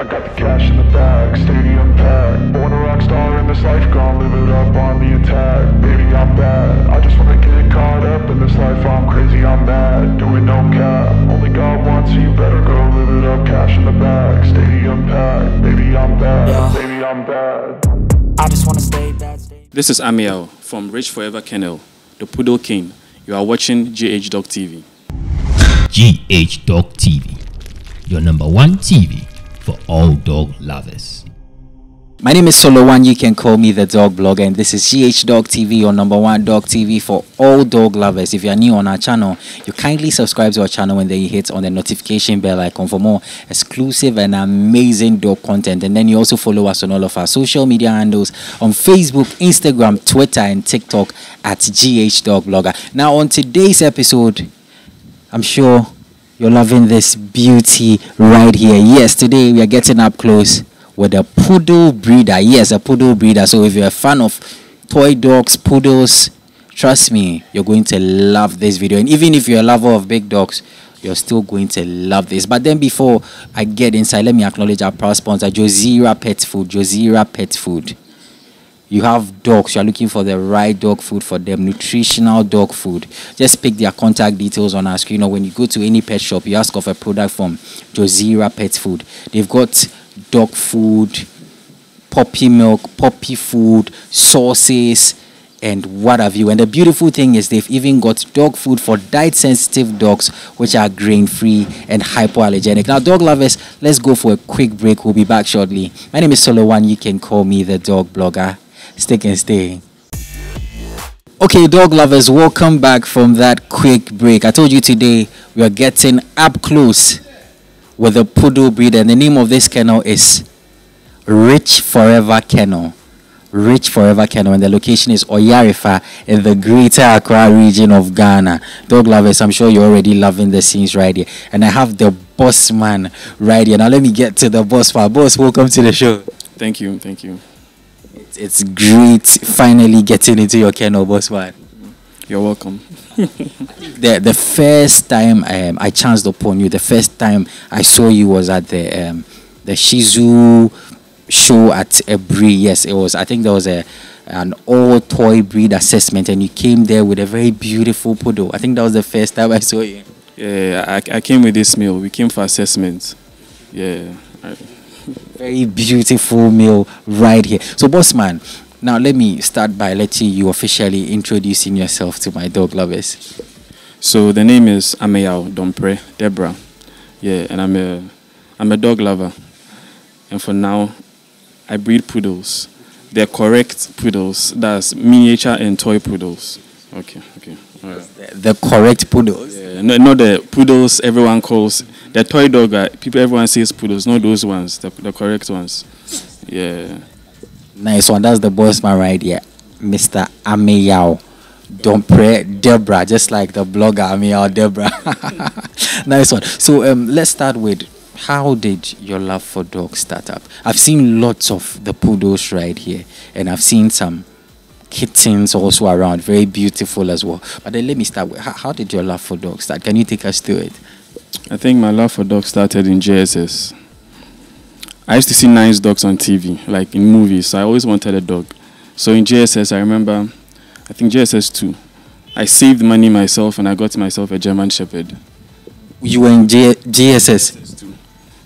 I got the cash in the bag, stadium packed. Born a rock star in this life, gon' live it up on the attack. Baby, I'm bad. I just wanna get caught up in this life. I'm crazy, I'm mad. Doing no cap. Only God wants, so you better go live it up. Cash in the bag, stadium packed. Baby, I'm bad. Yeah. Baby, I'm bad. I just wanna stay bad, stay This is Amiel from Rich Forever Kennel, the Poodle King. You are watching GH Dog TV. GH Dog TV, your number one TV for all dog lovers. My name is Solo One. You can call me the dog blogger, and this is GH Dog TV, your number one dog TV for all dog lovers. If you are new on our channel, you kindly subscribe to our channel and then you hit on the notification bell icon for more exclusive and amazing dog content. And then you also follow us on all of our social media handles on Facebook, Instagram, Twitter, and TikTok at GH Dog Blogger. Now, on today's episode, I'm sure you're loving this beauty right here. Yes, today we are getting up close with a poodle breeder. Yes, a poodle breeder. So if you're a fan of toy dogs, poodles, trust me, you're going to love this video. And even if you're a lover of big dogs, you're still going to love this. But then before I get inside, let me acknowledge our proud sponsor, Josira Pet Food. Josira Pet Food you have dogs you're looking for the right dog food for them nutritional dog food. Just pick their contact details on our screen or when you go to any pet shop you ask of a product from josira pet food. They've got dog food puppy milk puppy food sauces and what have you. And the beautiful thing is they've even got dog food for diet sensitive dogs which are grain free and hypoallergenic. Now dog lovers let's go for a quick break. We'll be back shortly. My name is solo one you can call me the dog blogger stick and stay okay dog lovers welcome back from that quick break i told you today we are getting up close with a poodle breed and the name of this kennel is rich forever kennel Rich Forever Kennel, and the location is Oyarifa in the greater Accra region of Ghana. Dog lovers, I'm sure you're already loving the scenes right here. And I have the boss man right here. Now, let me get to the boss man. Boss, welcome to the show. Thank you, thank you. It's, it's great finally getting into your kennel, boss man. You're welcome. The, the first time um, I chanced upon you, the first time I saw you was at the um, the Shih Tzu show at Ebri. Yes, it was. I think there was a an all toy breed assessment, and you came there with a very beautiful poodle. I think that was the first time I saw you. Yeah, I, I came with this meal. We came for assessment. Yeah. I- Very beautiful meal right here. So, boss man, now let me start by letting you officially introducing yourself to my dog lovers. So the name is Ameyaw Dompreh Debrah. Yeah, and I'm a I'm a dog lover. And for now, I breed poodles. They're correct poodles. That's miniature and toy poodles. Okay, okay. The, the correct poodles. Yeah, no, not the poodles everyone calls the toy dog. Uh, people everyone says poodles, not those ones. The, the correct ones. Yeah. Nice one. That's the boss man right here, Mr. Ameyaw. Don't pray, Deborah, just like the blogger Ameyaw Debrah. nice one. So um, let's start with how did your love for dogs start up? I've seen lots of the poodles right here, and I've seen some kittens also around, very beautiful as well. But then let me start with how, how did your love for dogs start? Can you take us through it? I think my love for dogs started in JSS. I used to see nice dogs on TV, like in movies. So I always wanted a dog. So in JSS, I remember, I think JSS 2, I saved money myself and I got myself a German Shepherd. You were in J- GSS.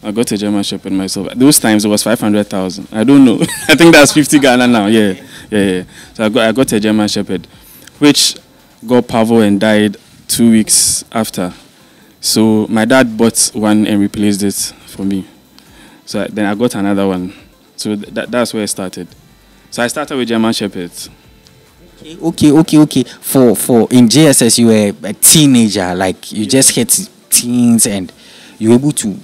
I got a German Shepherd myself. Those times it was 500,000. I don't know. I think that's 50 Ghana now. Yeah, yeah, yeah. So I got, I got a German Shepherd, which got parvo and died two weeks after. So my dad bought one and replaced it for me. So I- then I got another one. So th- that, that's where it started. So I started with German Shepherds. Okay, okay, okay. For for in JSS, you were a teenager, like you just hit teens, and you were able to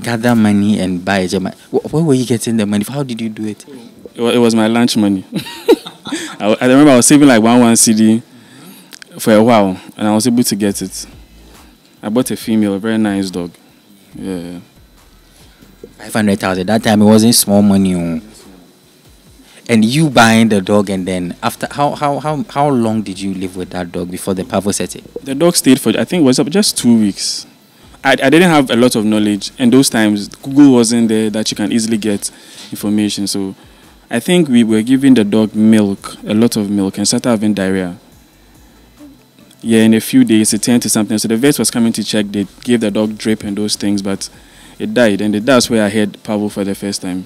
gather money and buy a German. Wh- Where were you getting the money? How did you do it? It was, my lunch money. I, I remember I was saving like one one cedi for a while, and I was able to get it. I bought a female, a very nice dog. Yeah. Five hundred thousand. That time it wasn't small money. oh. And you buying the dog, and then after how how how how long did you live with that dog before the parvo set it? The dog stayed for I think it was up just two weeks. I, I didn't have a lot of knowledge, and those times Google wasn't there that you can easily get information. So I think we were giving the dog milk, a lot of milk, and started having diarrhea. Yeah, in a few days it turned to something. So the vet was coming to check. They gave the dog drip and those things, but it died, and that's where I heard parvo for the first time.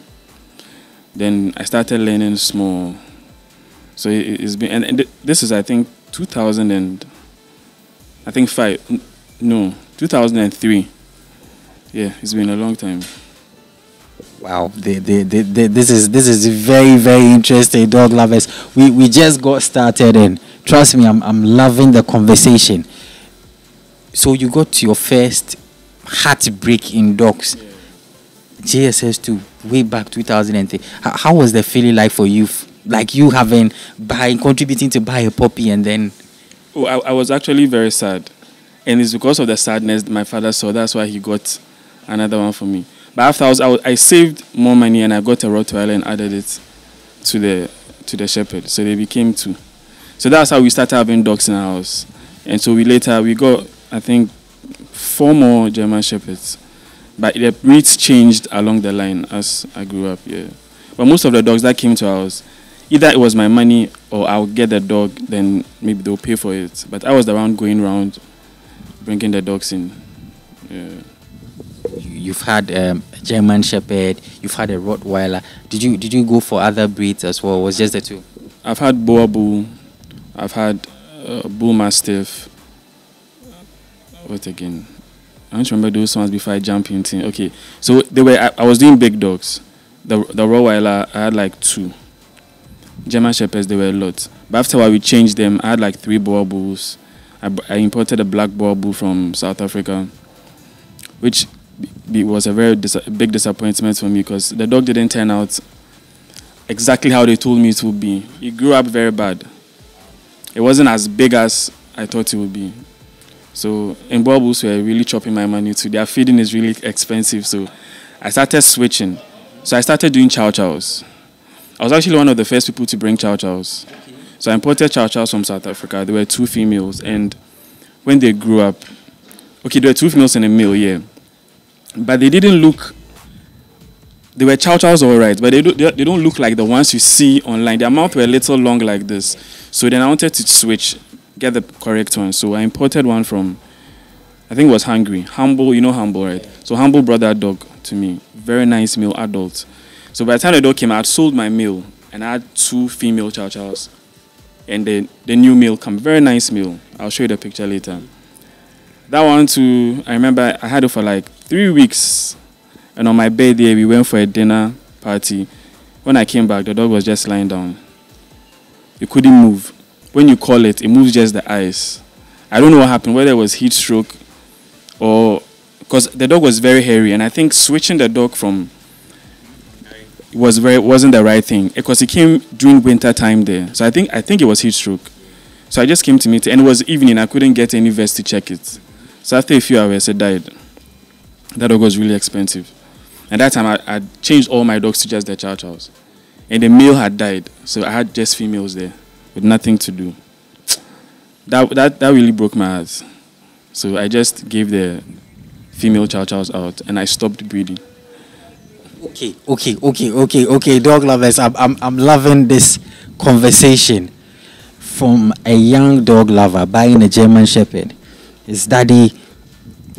Then I started learning small. So it, it's been, and, and this is I think 2000 and I think five, no, 2003. Yeah, it's been a long time. Wow, this is this is very very interesting, dog lovers. We we just got started, and trust me, I'm I'm loving the conversation. So you got your first heartbreak in dogs, JSS two, way back 2003. How, how was the feeling like for you? Like you having buying contributing to buy a puppy, and then Oh, I, I was actually very sad, and it's because of the sadness my father saw. That's why he got another one for me. But after I was, I, I saved more money and I got a Rottweiler and added it to the to the Shepherd, so they became two. So that's how we started having dogs in our house, and so we later we got I think four more German Shepherds, but the breeds changed along the line as I grew up. Yeah, but most of the dogs that came to our house either it was my money or I'll get the dog, then maybe they'll pay for it. But I was the one going around bringing the dogs in. Yeah. You- you've had um, a German Shepherd, you've had a Rottweiler. Did you did you go for other breeds as well? Was just the two? I've had Boerboel, I've had uh, Bull Mastiff. What again? I don't remember those ones before I jump into. Okay, so they were. I, I was doing big dogs. The the Rottweiler I had like two. German Shepherds they were a lot. But after a while we changed them. I had like three Boerboels. I, I imported a black Boerboel from South Africa, which was a very dis- big disappointment for me because the dog didn't turn out exactly how they told me it would be. It grew up very bad. It wasn't as big as I thought it would be. So in Boerboels were really chopping my money too. Their feeding is really expensive. So I started switching. So I started doing chow chows. I was actually one of the first people to bring chow chows. So I imported chow chows from South Africa. There were two females, and when they grew up, okay, there were two females and a male, yeah, but they didn't look. They were chow chows all right, but they don't, they don't look like the ones you see online. Their mouth were a little long like this. So then I wanted to switch, get the correct one. So I imported one from, I think it was Hungary. Humble, you know Humble, right? So Humble brought that dog to me. Very nice male adult. So by the time the dog came out, I sold my male and I had two female chow chows. And then the new male come. Very nice male. I'll show you the picture later. That one too, I remember I had it for like three weeks. And on my birthday, we went for a dinner party. When I came back, the dog was just lying down. It couldn't move. When you call it, it moves just the eyes. I don't know what happened, whether it was heat stroke or because the dog was very hairy, and I think switching the dog from was very wasn't the right thing because he came during winter time there. So I think I think it was heat stroke. So I just came to meet it, and it was evening. I couldn't get any vest to check it. So after a few hours, it died. That dog was really expensive. And that time, I, I changed all my dogs to just the chow chows. And the male had died, so I had just females there with nothing to do. That that that really broke my heart. So I just gave the female chow chows out, and I stopped breeding. Okay, okay, okay, okay, okay, dog lovers. I'm, I'm, I'm loving this conversation from a young dog lover buying a German Shepherd. His daddy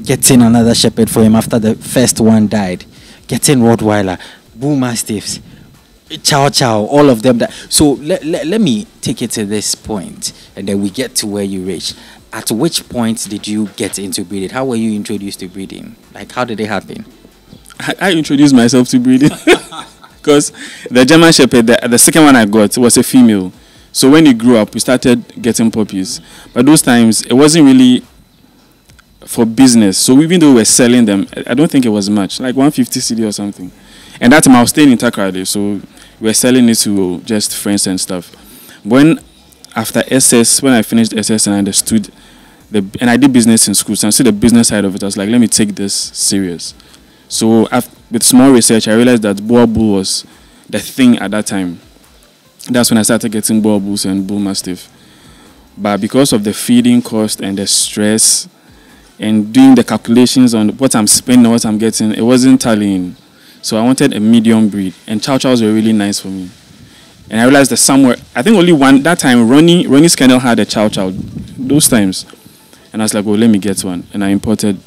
getting another Shepherd for him after the first one died, getting Rottweiler, Bull Mastiffs, Chow Chow, all of them. That so let, let, let me take it to this point, and then we get to where you reach. At which point did you get into breeding? How were you introduced to breeding? Like, how did it happen? I, I introduced myself to breeding because the German Shepherd, the, the second one I got was a female. So when he grew up, we started getting puppies. But those times, it wasn't really for business. So even though we were selling them, I- don't think it was much, like 150 cedi or something. And that time I was staying in Takoradi, so we were selling it to just friends and stuff. When after SS, when I finished SS and I understood the, and I did business in school, so I see the business side of it. I was like, let me take this serious. So af with small research, I realized that Boerboel was the thing at that time. That's when I started getting Boerboels and Bull Mastiff. But because of the feeding cost and the stress, and doing the calculations on what I'm spending, what I'm getting, it wasn't tallying. So I wanted a medium breed, and chow chows were really nice for me. And I realized that somewhere, I think only one that time, Ronnie Ronnie's kennel had a chow chow. Those times, and I was like, well, let me get one." And I imported.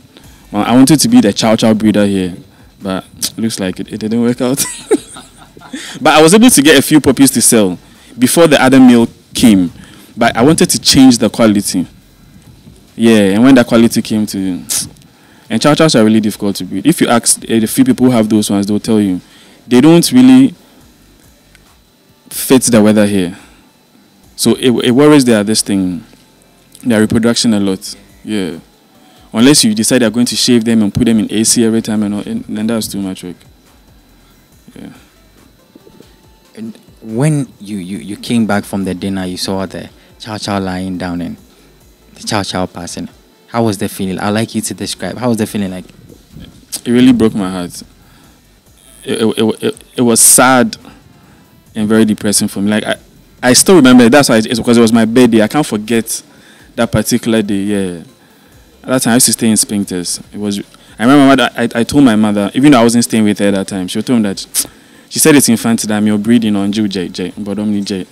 Well, I wanted to be the chow chow breeder here, but looks like it, it didn't work out. but I was able to get a few puppies to sell before the other meal came. But I wanted to change the quality. Yeah, and when that quality came to, and chow chows are really difficult to breed. If you ask eh, the few people who have those ones, they'll tell you they don't really fit the weather here. So it, it worries their this thing, their reproduction a lot. Yeah. Unless you decide you're going to shave them and put them in AC every time and all, and then that's too much work. Yeah. And when you, you, you came back from the dinner, you saw the chow chow lying down and the chow chow passing. How was the feeling? I'd like you to describe. How was the feeling like? It really broke my heart. It, it, it, it, was sad and very depressing for me. Like I, I still remember that's why it's because it was my birthday. I can't forget that particular day. Yeah, at that time I used to stay in Spintex. It was. I remember mother, I, I told my mother, even though I wasn't staying with her at that time, she told me that she said it's infant that you're breeding on Jew J J, but only J.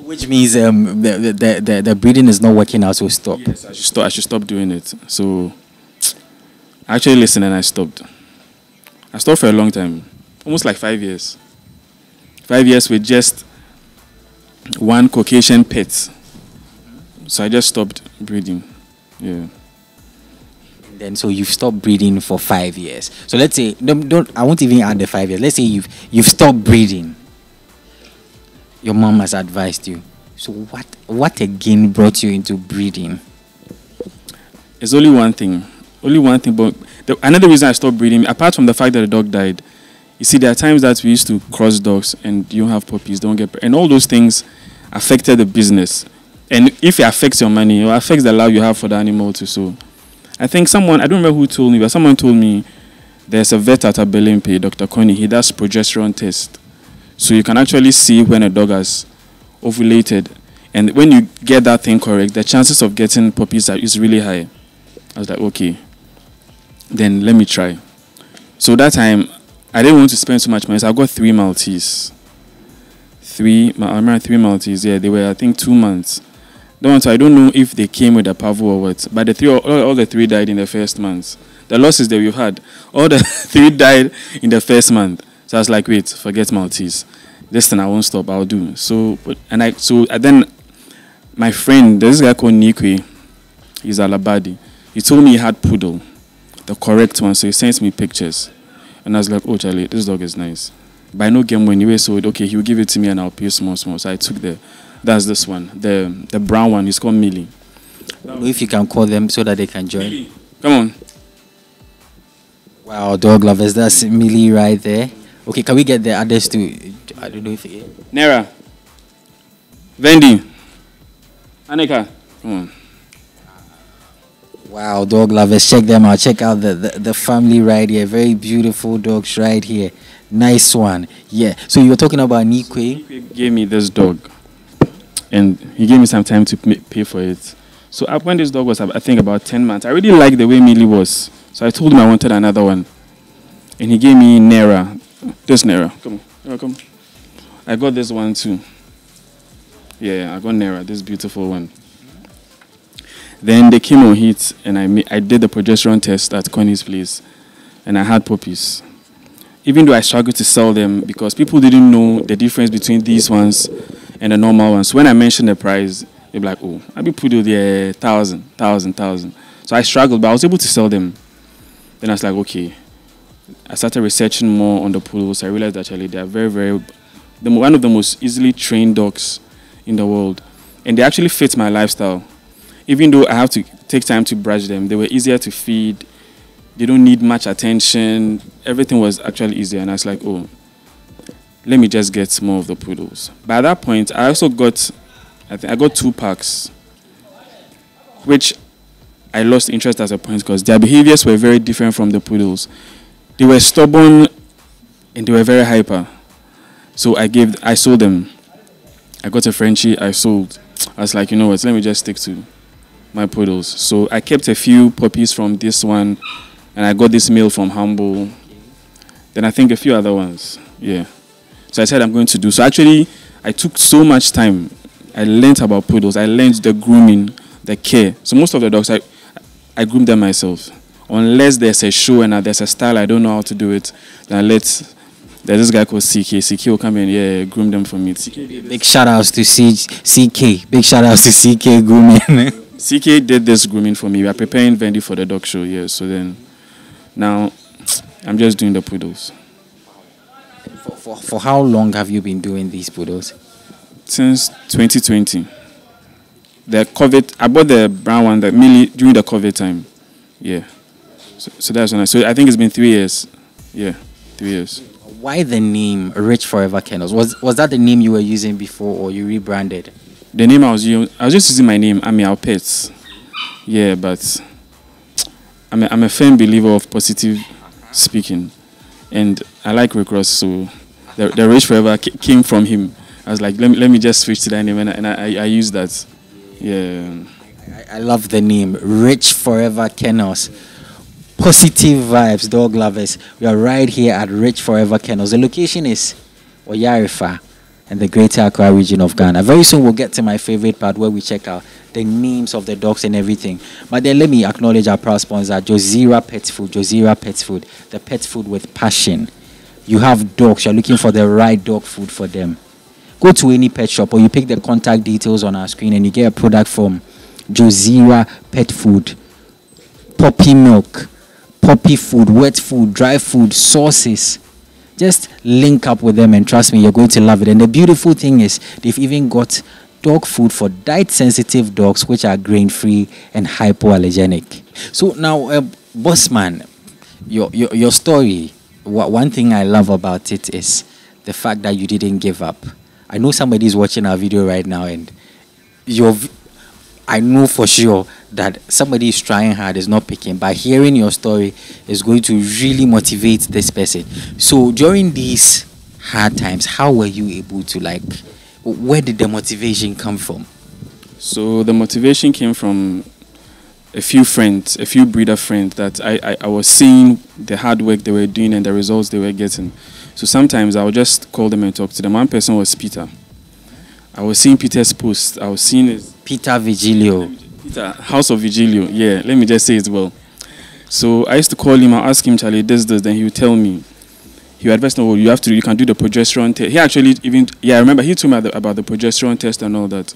Which means um, the, the, the, the breeding is not working out, so stop. yes, I should stop. I should stop doing it. So I actually listened and I stopped. I stopped for a long time, almost like five years. Five years with just one Caucasian pet. So I just stopped breeding. Yeah. Then so you've stopped breeding for five years. So let's say don't, don't I won't even add the five years. Let's say you've you've stopped breeding. Your mom has advised you. So what what again brought you into breeding? It's only one thing. Only one thing. But the, another reason I stopped breeding, apart from the fact that the dog died, you see, there are times that we used to cross dogs and you don't have puppies, don't get, and all those things affected the business. And if it affects your money, it affects the love you have for the animal too. So, I think someone, I don't remember who told me, but someone told me there's a vet at Abelemkpe, Dr. Connie. He does progesterone test, so you can actually see when a dog has ovulated, and when you get that thing correct, the chances of getting puppies are, is really high. I was like, okay, then let me try. So that time, I didn't want to spend so much money, so I got three Maltese. Three, I remember three Maltese. Yeah, they were I think two months. Don't I don't know if they came with a parvo or what, but the three, all, all the three died in the first month. The losses that we've had, all the three died in the first month. So I was like, wait, forget Maltese. This thing I won't stop. I'll do. So, but, and I so and then my friend, there's this guy called Nikwe. He's Alabadi. He told me he had poodle, the correct one. So he sent me pictures. And I was like, oh, Charlie, this dog is nice. But I know game when you so okay, he'll give it to me and I'll pay small, small. So I took the, that's this one, the the brown one. It's called Millie. If you can call them so that they can join. Come on. Wow, dog lovers, that's Millie right there. Okay, can we get the others too? I don't know if it, Nera. Vendi. Anika. Come hmm. on. Wow, dog lovers, check them out. Check out the, the, the family right here. Very beautiful dogs right here. Nice one. Yeah. So you were talking about Nikwe. He gave me this dog, and he gave me some time to pay for it. So up when this dog was, I think, about ten months, I really liked the way Millie was. So I told him I wanted another one, and he gave me Nera. This Nera. Come on, come. I got this one too. Yeah, I got Nera, this beautiful one. Then they came on heat, and I I did the progesterone test at Connie's place, and I had puppies. Even though I struggled to sell them because people didn't know the difference between these ones and the normal ones. When I mentioned the price, they'd be like, "Oh, I'll be put there thousand, thousand, thousand." So I struggled, but I was able to sell them. Then I was like, okay. I started researching more on the poodles. I realized actually they are very, very, the, one of the most easily trained dogs in the world, and they actually fit my lifestyle. Even though I have to take time to brush them, they were easier to feed. They don't need much attention. Everything was actually easier, and I was like, oh, let me just get more of the poodles. By that point, I also got, I think I got two pugs, which I lost interest at a point because their behaviors were very different from the poodles. They were stubborn and they were very hyper. So I gave, I sold them. I got a Frenchie, I sold. I was like, you know what, let me just stick to my poodles. So I kept a few puppies from this one, and I got this male from Humble. Then I think a few other ones. Yeah. So I said I'm going to do. So actually, I took so much time. I learned about poodles. I learned the grooming, the care. So most of the dogs, I, I groom them myself. Unless there's a show and there's a style I don't know how to do it, then I let there's this guy called CK. CK will come in, yeah, groom them for me. CK, Big shout outs to C- CK. Big shout outs to CK Grooming. CK did this grooming for me. We are preparing Vendy for the dog show, yeah. So then, now, I'm just doing the poodles. for, for, for how long have you been doing these poodles? Since 2020. The COVID, I bought the brown one that mainly during the COVID time. Yeah. So, so that's when I, so I think it's been three years. Yeah, three years. Why the name Rich Forever Kennels? Was was that the name you were using before or you rebranded? The name I was using, I was just using my name, I'm our pets. Yeah, but I'm a, I'm a firm believer of positive speaking. And I like Rick Ross, so the, the Rich Forever came from him. I was like, let me, let me just switch to that name, and I, and I, I use that. Yeah. I, I love the name Rich Forever Kennels. Positive vibes, dog lovers. We are right here at Rich Forever Kennels. The location is Oyarifa in the Greater Accra region of Ghana. Very soon we'll get to my favorite part where we check out the names of the dogs and everything. But then let me acknowledge our proud sponsor, Josira Pet Food. Josira Pet Food, the pet food with passion. You have dogs, you're looking for the right dog food for them. Go to any pet shop or you pick the contact details on our screen and you get a product from Josira Pet Food. Puppy milk, puppy food, wet food, dry food, sauces. Just link up with them and trust me, you're going to love it. And the beautiful thing is, they've even got dog food for diet sensitive dogs, which are grain free and hypoallergenic. So now, uh, Bossman, your, your, your story, one thing I love about it is the fact that you didn't give up. I know somebody's watching our video right now and your I know for sure that somebody is trying hard is not picking, but hearing your story is going to really motivate this person. So during these hard times, how were you able to like? Where did the motivation come from? So the motivation came from a few friends, a few breeder friends that I, I, I was seeing the hard work they were doing and the results they were getting. So sometimes I would just call them and talk to them. One person was Peter. I was seeing Peter's post. I was seeing his Peter Vigilio. Peter, House of Vigilio. Yeah, let me just say it well. So I used to call him, I ask him, Charlie, this, this, then he would tell me. He would advise me, oh, you have to, you can do the progesterone test. He actually even, yeah, I remember he told me about the, progesterone test and all that.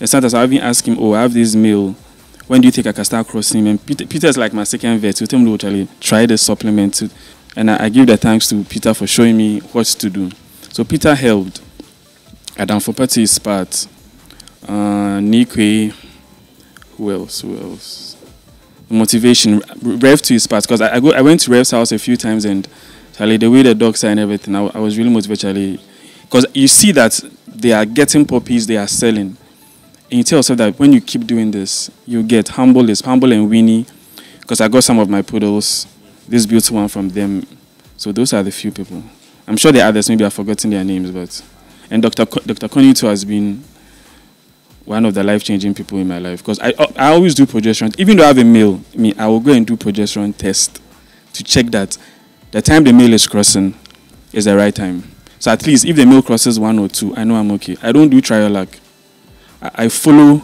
And sometimes I even ask him, oh, I have this meal. When do you think I can start crossing him? And Peter, Peter's like my second vet. He tell me, oh, Charlie, try the supplement. And I, I give the thanks to Peter for showing me what to do. So Peter helped. Adam Fopati is part. Uh, Nikwe, who else? Who else? Motivation. Rev to his part because I, I. I went to Rev's house a few times and Charlie, the way the dogs are and everything, I, I was really motivated. Charlie, because you see that they are getting puppies, they are selling, and you tell yourself that when you keep doing this, you get humble is humble and Winnie. Because I got some of my poodles, this beautiful one from them. So those are the few people. I'm sure there are others. Maybe I've forgotten their names, but and Dr. Co- Dr. Connie has been one of the life-changing people in my life because I I always do progesterone. Even though I have a male, me I will go and do progesterone test to check that the time the male is crossing is the right time. So at least if the male crosses one or two, I know I'm okay. I don't do trial luck. I, I follow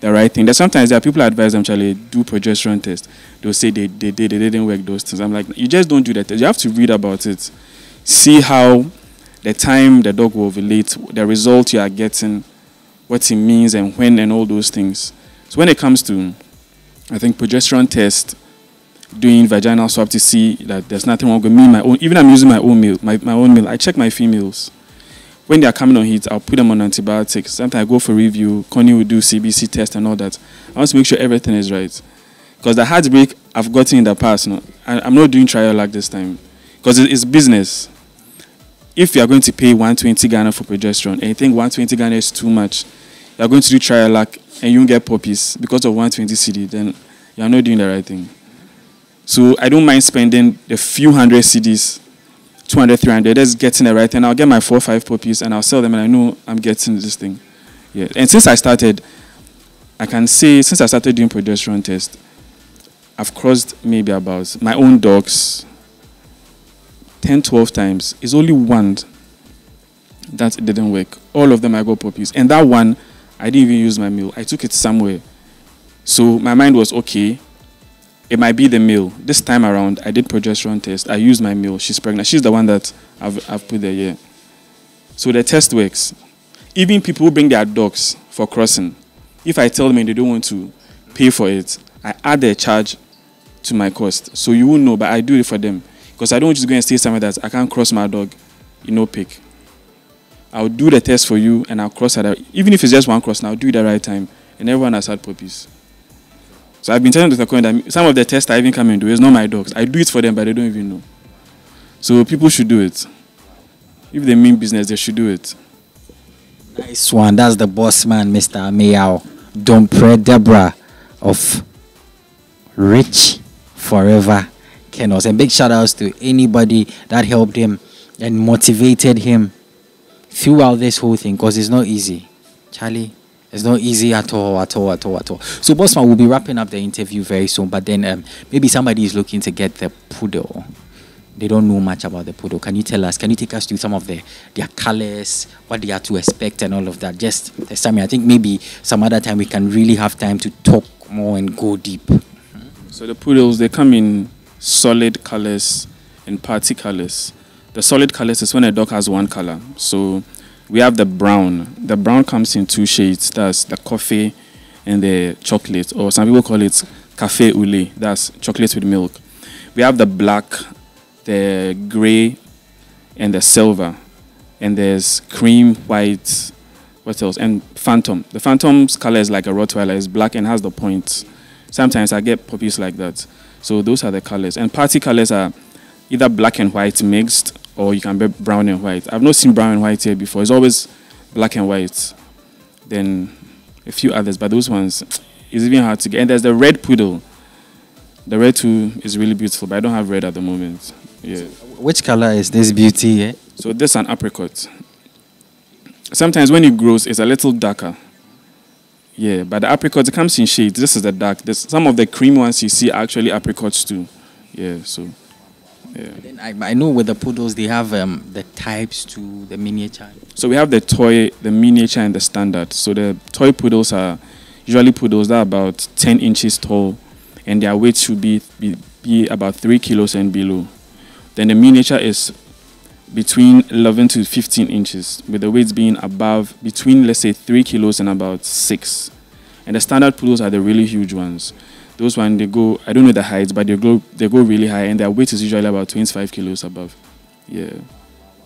the right thing. There's sometimes there are people advise them, Charlie, do progesterone test. They'll say they, they did, they didn't work those things. I'm like, you just don't do that. You have to read about it. See how the time the dog will ovulate, the result you are getting, what it means and when and all those things. So when it comes to, I think progesterone test, doing vaginal swab to see that there's nothing wrong with me, my own. Even I'm using my own meal, my, my own meal. I check my females. When they are coming on heat, I'll put them on antibiotics. Sometimes I go for review. Connie will do CBC test and all that. I want to make sure everything is right. Because the heartbreak I've gotten in the past, no, I, I'm not doing trial like this time. Because it, it's business. If you are going to pay 120 Ghana for progesterone and you think 120 Ghana is too much, you are going to do trial like and you won't get puppies because of 120 cedi, then you are not doing the right thing. So I don't mind spending a few hundred cedis, 200, 300, just getting it right. And I'll get my four five puppies and I'll sell them and I know I'm getting this thing. Yeah. And since I started, I can say since I started doing progesterone test, I've crossed maybe about my own dogs 10, 12 times. It's only one that didn't work. All of them I got puppies. And that one, I didn't even use my meal. I took it somewhere. So my mind was okay. It might be the meal. This time around, I did progesterone test. I used my meal. She's pregnant. She's the one that I've, I've put there, yeah. So the test works. Even people who bring their dogs for crossing, if I tell them they don't want to pay for it, I add their charge to my cost. So you won't know, but I do it for them. Because I don't just go and say somewhere that I can't cross my dog, you know, pick. I'll do the test for you and I'll cross it. Even if it's just one cross, I'll do it at the right time. And everyone has had puppies. So I've been telling Dr. Cohen that some of the tests I even come and do is not my dogs. I do it for them, but they don't even know. So people should do it. If they mean business, they should do it. Nice one. That's the boss man, Mr. Ameyaw. Don't pray Deborah of Rich Forever Kennels. And big shout outs to anybody that helped him and motivated him throughout this whole thing because it's not easy. Charlie, it's not easy at all, at all, at all, at all. So, Bossman, we'll be wrapping up the interview very soon, but then um, maybe somebody is looking to get the poodle. They don't know much about the poodle. Can you tell us? Can you take us through some of the their colors, what they are to expect, and all of that? Just this time, I think maybe some other time we can really have time to talk more and go deep. So the poodles they come in solid colors and party colors. The solid colors is when a dog has one color. So we have the brown. The brown comes in two shades. That's the coffee and the chocolate, or some people call it cafe au lait. That's chocolate with milk. We have the black, the gray, and the silver. And there's cream, white, what else? And phantom. The phantom's color is like a Rottweiler. It's black and has the points. Sometimes I get puppies like that. So those are the colors. And party colors are either black and white mixed or you can be brown and white. I've not seen brown and white here before. It's always black and white. Then a few others, but those ones is even hard to get. And there's the red poodle. The red too is really beautiful, but I don't have red at the moment. Yeah. Which color is this beauty? Eh? So this is an apricot. Sometimes when it grows, it's a little darker. Yeah, but the apricot it comes in shades. This is the dark. This, some of the cream ones you see are actually apricots too. Yeah, so yeah. Then I, I know with the poodles they have um, the types to the miniature. So we have the toy, the miniature, and the standard. So the toy poodles are usually poodles that are about 10 inches tall, and their weight should be, be, be about 3 kilos and below. Then the miniature is between 11 to 15 inches, with the weights being above between let's say 3 kilos and about 6. And the standard poodles are the really huge ones. Those ones they go I don't know the heights, but they go they go really high, and their weight is usually about 25 kilos above. Yeah.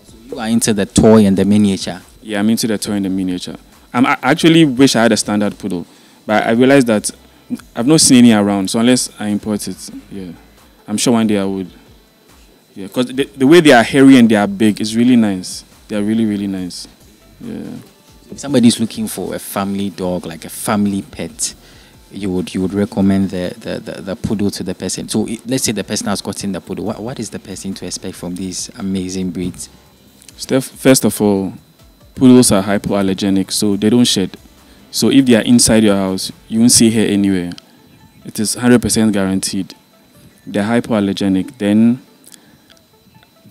So You are into the toy and the miniature. Yeah, I'm into the toy and the miniature. I'm, I actually wish I had a standard poodle, but I realized that I've not seen any around. So unless I import it, yeah, I'm sure one day I would. Yeah, because the, the way they are hairy and they are big is really nice. They are really really nice. Yeah. If somebody is looking for a family dog, like a family pet, you would you would recommend the the, the, the poodle to the person. So let's say the person has gotten the poodle. What, what is the person to expect from these amazing breeds? Steph, first of all, poodles are hypoallergenic, so they don't shed. So if they are inside your house, you won't see hair anywhere. It is 100% guaranteed. They're hypoallergenic. Then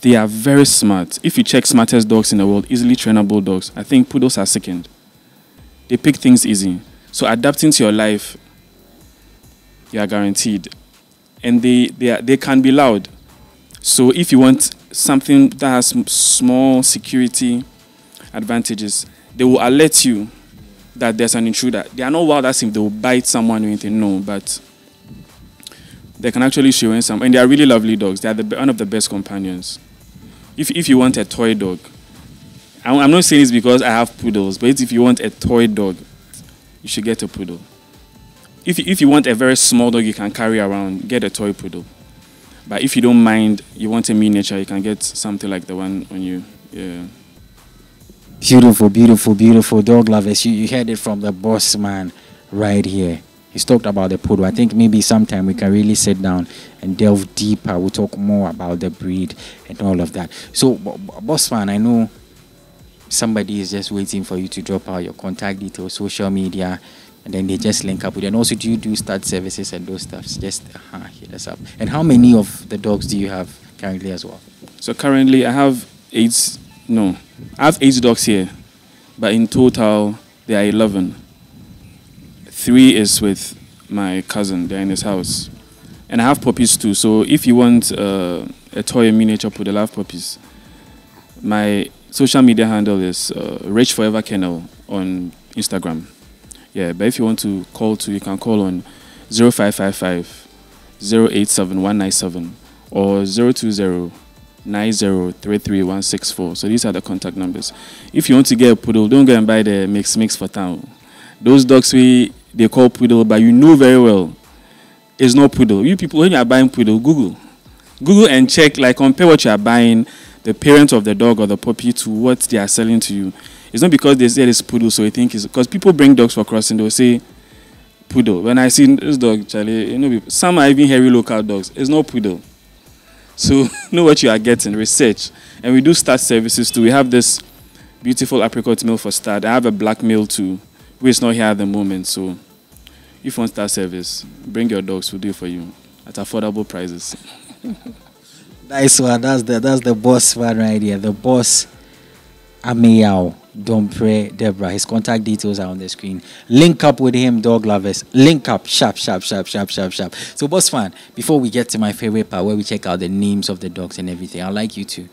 they are very smart. If you check smartest dogs in the world, easily trainable dogs, I think poodles are second. They pick things easy. So adapting to your life, you are guaranteed. And they, they, are, they can be loud. So if you want something that has small security advantages, they will alert you that there's an intruder. They are not wild as if they will bite someone or anything, no, but they can actually show in some. And they are really lovely dogs. They are the, one of the best companions. If, if you want a toy dog, I'm, I'm not saying this because I have poodles, but if you want a toy dog, you should get a poodle. If, you- if you want a very small dog you can carry around, get a toy poodle. But if you don't mind, you want a miniature, you can get something like the one on you. Yeah. Beautiful, beautiful, beautiful dog lovers. You, you heard it from the boss man right here. He's talked about the poodle. I think maybe sometime we can really sit down and delve deeper. We'll talk more about the breed and all of that. So, bo- bo- boss man, I know somebody is just waiting for you to drop out your contact details, social media, and then they just link up with you. And also, do you do start services and those stuffs? Just uh, hit us up. And how many of the dogs do you have currently as well? So currently I have eight, no, I have eight dogs here, but in total there are 11. Three is with my cousin, they're in his house. And I have puppies too, so if you want uh, a toy miniature poodle, I have puppies. My social media handle is uh, Rich Forever Kennel on Instagram. Yeah, but if you want to call to, you can call on 0555 087 197 or 020 9033164. So these are the contact numbers. If you want to get a poodle, don't go and buy the mix mix for town. Those dogs we they call poodle, but you know very well it's not poodle. You people when you are buying poodle, Google. Google and check, like compare what you are buying, the parent of the dog or the puppy to what they are selling to you. It's not because they say it's poodle, so you think it's because people bring dogs for crossing, they'll say poodle. When I see this dog, Charlie, you know, some are even hairy local dogs. It's not poodle. So know what you are getting, research. And we do start services too. We have this beautiful apricot milk for start. I have a black milk too, which is not here at the moment. So if you want service, bring your dogs, we'll do it for you at affordable prices. Nice one. That's the that's the boss one right here. The boss Ameyaw Dompreh Debrah. His contact details are on the screen. Link up with him, dog lovers. Link up, sharp, sharp, sharp, sharp, sharp, sharp. So, boss fan, before we get to my favorite part where we check out the names of the dogs and everything, I'd like you to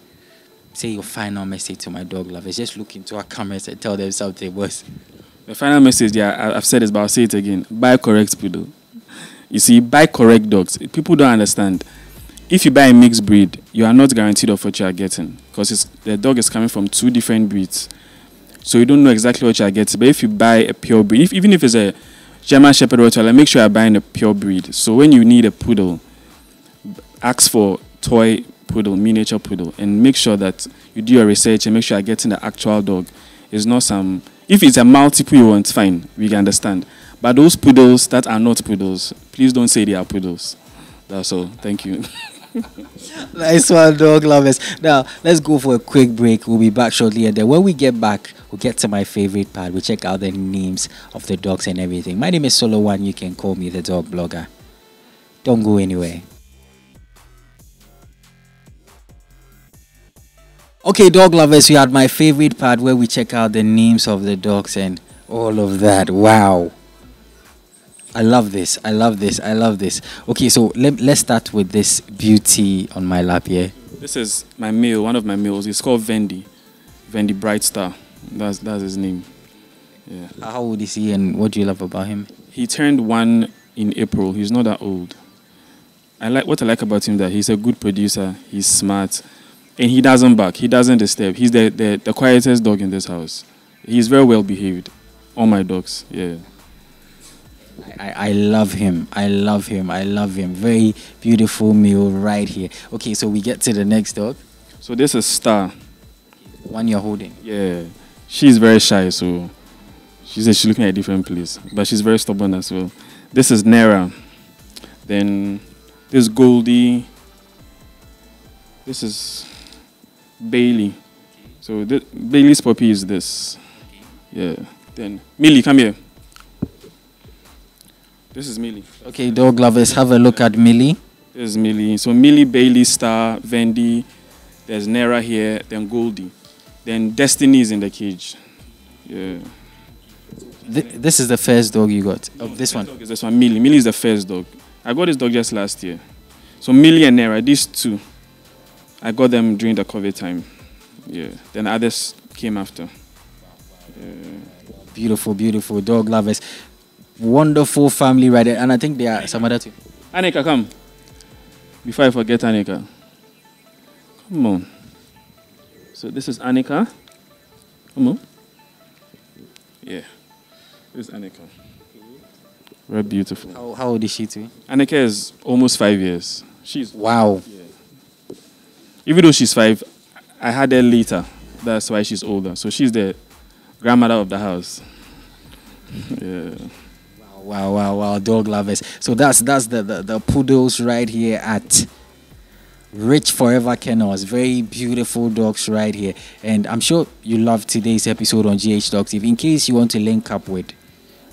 say your final message to my dog lovers. Just look into our cameras and tell them something, boss. The final message, yeah, I've said this, but I'll say it again. Buy correct poodle. You see, buy correct dogs. People don't understand. If you buy a mixed breed, you are not guaranteed of what you are getting because the dog is coming from two different breeds. So you don't know exactly what you are getting. But if you buy a pure breed, if, even if it's a German Shepherd Rottweiler, make sure you're buying a pure breed. So when you need a poodle, ask for toy poodle, miniature poodle, and make sure that you do your research and make sure you're getting the actual dog. It's not some. If it's a Maltipoo you want, fine, we can understand. But those poodles that are not poodles, please don't say they are poodles. That's all. Thank you. Nice one, dog lovers. Now, let's go for a quick break. We'll be back shortly. And then when we get back, we'll get to my favorite part. We'll check out the names of the dogs and everything. My name is Solo One. You can call me the dog blogger. Don't go anywhere. Okay, dog lovers, we had my favorite part where we check out the names of the dogs and all of that. Wow. I love this. I love this. I love this. Okay, so let, let's start with this beauty on my lap here. this is my male, one of my males. It's called Vendi. Vendi Bright Star. That's, that's his name. Yeah. How old is he and what do you love about him? He turned one in April. He's not that old. I like what I like about him that he's a good producer. He's smart, and he doesn't bark. He doesn't disturb. He's the, the, the quietest dog in this house. He's very well behaved. All my dogs. Yeah. I, I love him. I love him. I love him. Very beautiful meal right here. Okay, so we get to the next dog. So this is Star. One you're holding. Yeah. She's very shy, so she says she's looking at a different place. But she's very stubborn as well. This is Nera. Then this Goldie. This is Bailey. So th- Bailey's puppy is this. Yeah. Then Millie, come here. This is Millie. Okay, dog lovers, have a look at Millie. This is Millie. So Millie, Bailey, Star, Vendi. There's Nera here. Then Goldie. Then Destiny is in the cage. Yeah. Th- this is the first dog you got. Oh, this one. Dog is this one, Millie. Millie is the first dog. I got this dog just last year. So Millie and Nera, these two, I got them during the COVID time. Yeah. Then others came after. Beautiful, beautiful dog lovers. Wonderful family right there. And I think there are some other two. Anika, come. Before I forget Anika. Come on. So this is Anika. Come on. Yeah. This is Anika. Very beautiful. How, how old is she too? Anika is almost five years. She's Wow. Even though she's five, I had her later. That's why she's older. So she's the grandmother of the house. yeah. Wow, wow, wow, wow, dog lovers. So that's that's the, the, the poodles right here at Rich Forever Kennels. Very beautiful dogs right here. And I'm sure you love today's episode on GH Dogs If In case you want to link up with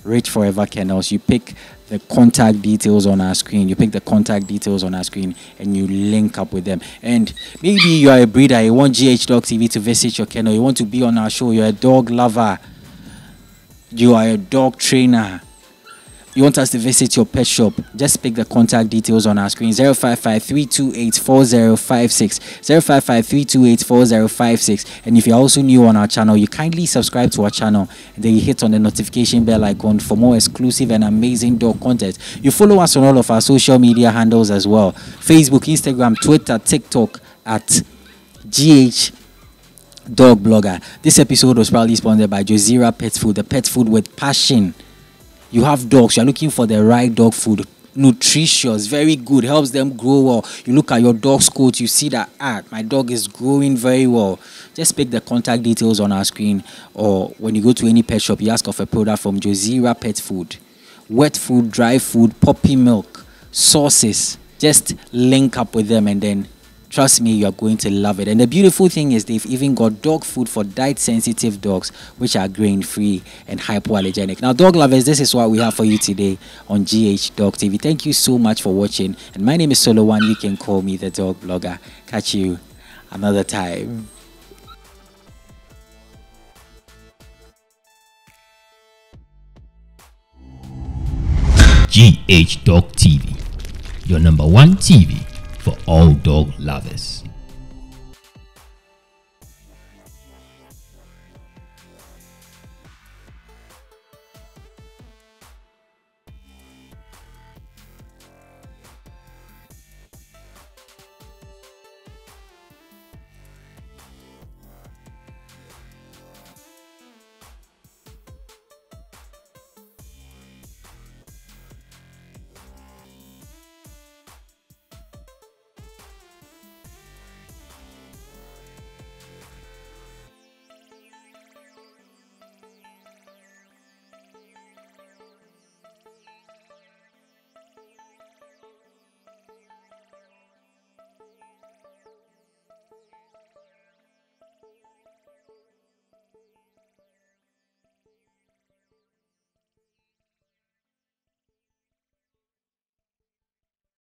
Rich Forever Kennels. You pick the contact details on our screen. You pick the contact details on our screen and you link up with them. And maybe you are a breeder, you want GH Dog TV to visit your kennel, you want to be on our show, you're a dog lover, you are a dog trainer you want us to visit your pet shop, just pick the contact details on our screen 055 328 4056. 055 328 4056. And if you're also new on our channel, you kindly subscribe to our channel and then you hit on the notification bell icon for more exclusive and amazing dog content. You follow us on all of our social media handles as well Facebook, Instagram, Twitter, TikTok at GH Dog Blogger. This episode was proudly sponsored by Josera Pet Food, the pet food with passion you have dogs, you're looking for the right dog food, nutritious, very good, helps them grow well. You look at your dog's coat, you see that ah, my dog is growing very well. Just pick the contact details on our screen, or when you go to any pet shop, you ask of a product from Josera Pet Food. Wet food, dry food, puppy milk, sauces. Just link up with them and then Trust me, you're going to love it. And the beautiful thing is, they've even got dog food for diet sensitive dogs, which are grain free and hypoallergenic. Now, dog lovers, this is what we have for you today on GH Dog TV. Thank you so much for watching. And my name is Solo One. You can call me the dog blogger. Catch you another time. GH Dog TV, your number one TV for all dog lovers.